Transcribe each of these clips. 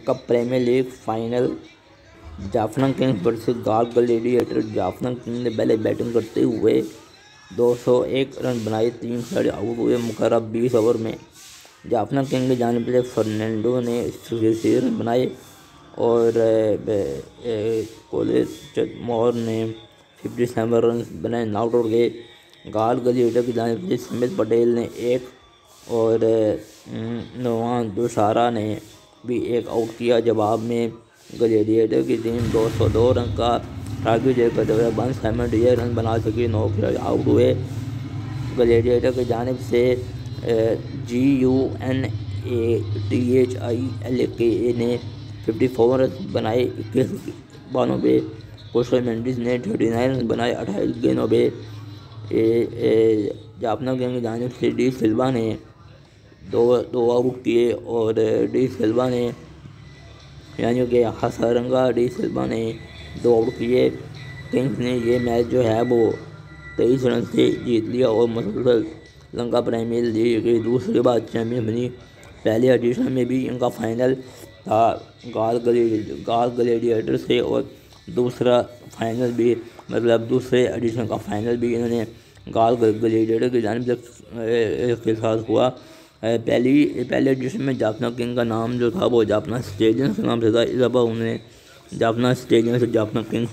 का premier league final. Jaffna kings versus Galle gladiator Jaffna king ने पहले batting करते हुए 201 रन बनाए, तीन खिलाड़ी आउट हुए मुकर्रब 20 ओवर में। जाफना किंग की जाने से फर्नांडो ने रन बनाए और कोलेज मोहर ने 57 रन बनाए नॉट आउट गए। गाल ग्लेडिएटर की जाने पर स्मिथ पटेल ने एक और नवान दुशारा ने भी एक आउट किया। जवाब में ग्लेडिएटर की टीम 202 रन का टारगेट जय करते हुए वन सेवेंटी रन बना सकी। नौ खिलाड़ी आउट हुए। ग्लेडिएटर की जानब से G U N A T H I L K A ने 54 रन बनाए। इक्कीस बानवे कोस्टल मेंडिस ने 39 रन बनाए। अट्ठाईस गेंदों पे जापना गेंद की जानब से डी सिल्वा ने दो दो आउट किए और डी सिल्वा ने यानी कि हसारंगा डी सिल्वा ने दो आउट किए। किंग्स ने ये मैच जो है वो तेईस रन से जीत लिया और मुसलसल लंका प्रीमियर लीग की दूसरी बार चैम्पियन बनी। पहले एडिशन में भी इनका फाइनल था गाल गलेडी गाल ग्लेडिएटर से और दूसरा फाइनल भी मतलब दूसरे एडिशन का फाइनल भी इन्होंने गाल ग्लेडिएटर की जानब के साथ हुआ। पहली, पहले एडिशन में जाफना किंग का नाम जो था, वो जाफना स्टेडियम के नाम से था। इस दफ़ा उन्होंने जाफना स्टेडियम से जाफना किंग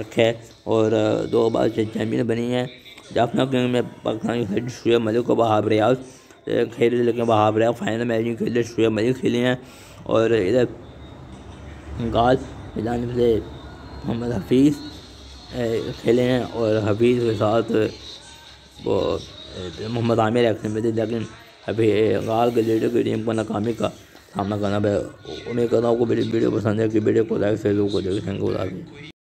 रखा और दो बार से चैम्पियन बनी है। जाफना किंग में पाकिस्तान की हेड शुएब मलिक को बहाब रियाज खेले लेकिन बहाब रियाज फाइनल मैच खेले शुएब मलिक खेले हैं। और इधर गाल जानब से मोहम्मद हफीज़ खेले हैं और हफीज़ के साथ वो मोहम्मद आमिर एक्शन में थे, लेकिन अभी गाल के लीडर की टीम को नाकामी का। सामना करना उम्मीद उन्हें हूँ, आपको वीडियो पसंद है, कि वीडियो को लाइक शेयर ज़रूर को देंगे थैंक यू